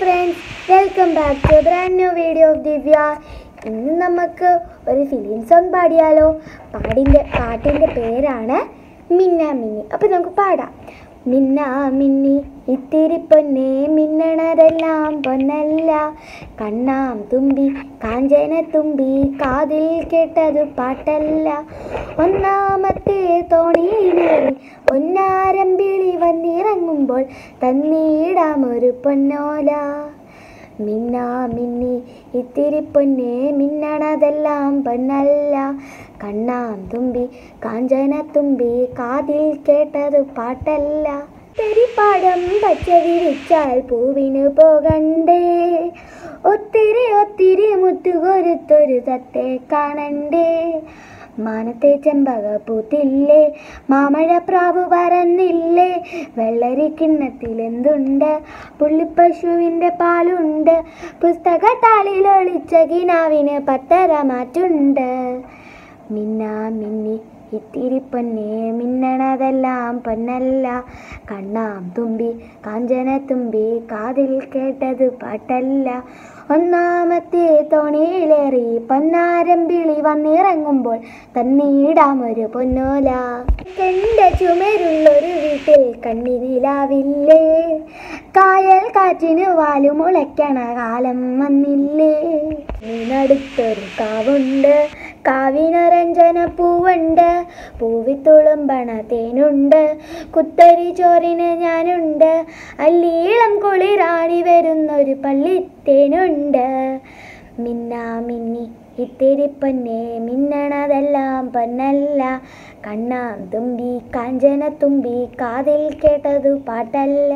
Friends welcome back to brand new video of Divya ഇന്ന് നമുക്ക് ഒരു ഫിലിം സോങ് പാടിയാലോ. പാടിന്റെ പാട്ടിന്റെ പേരാണ് മിന്ന മിന്നി അപ്പോൾ നമുക്ക് പാടാം. മിന്ന മിന്നി ഇത്തിരി പൊന്നെ മിന്നണതെല്ലാം പൊന്നല്ല. കണ്ണാം തുമ്പി കാഞ്ചന തുമ്പി കാതിൽ കേട്ടത് പാട്ടല്ല. ഒന്നാമത്തെ തോണിയിലേറി ഒന്നാരം വന്നിറങ്ങുമ്പോൾ തന്നീടാം ഒരു പൊന്നോല. മിന്നാ മിന്നി ഇത്തിരി പൊന്നെ മിന്നണതെല്ലാം പൊന്നല്ല. കണ്ണാം തുമ്പി കാഞ്ചന തുമ്പി കാതിൽ കേട്ടത് പാട്ടല്ല. തെരിപ്പാടം പച്ച വിരിച്ചാൽ പൂവിന് പോകണ്ടേ. ഒത്തിരി ഒത്തിരി മുത്തുകൊരുത്തൊരു തത്തെ കാണണ്ടേ. മാനത്തെ ചെമ്പക പൂത്തില്ലേ? മാമഴ പ്രാവു പറന്നില്ലേ വെള്ളരി കിണ്ണത്തിൽ എന്തുണ്ട്? പുള്ളിപ്പശുവിന്റെ പാലുണ്ട്. പുസ്തക താളിൽ ഒളിച്ച കിനാവിന് പത്തര മാറ്റുണ്ട്. മിന്ന മിന്നി ഇത്തിരി പൊന്നെ മിന്നണതെല്ലാം പൊന്നല്ല. കണ്ണാം തുമ്പി കാഞ്ചന തുമ്പി കാതിൽ കേട്ടത് പാട്ടല്ല. ഒന്നാമത്തെ തോണിയിലേറി പൊന്നാരമ്പിളി വന്നിറങ്ങുമ്പോൾ തന്നീടാമൊരു പൊന്നോല. കണ്ട ചുമരുള്ളൊരു വീട്ടിൽ കണ്ണിനിലാവില്ലേ? കായൽ കാറ്റിന് വാലു മുളയ്ക്കണ കാലം വന്നില്ലേ? നിനടുത്തൊരു കാവുണ്ട് കാവിനരഞ്ജന പൂവുണ്ട് പൂവിത്തുളുമ്പണ തേനുണ്ട് കുത്തരി ചോറിന് ഞാനുണ്ട് അല്ലീളം കുളിരാടി വരുന്നൊരു പള്ളിത്തേനുണ്ട് മിന്നാ മിന്നി ഇത്തിരി പൊന്നെ മിന്നണതെല്ലാം പൊന്നല്ല. കണ്ണാം തുമ്പി കാഞ്ചന തുമ്പി കാതിൽ കേട്ടതു പാട്ടല്ല.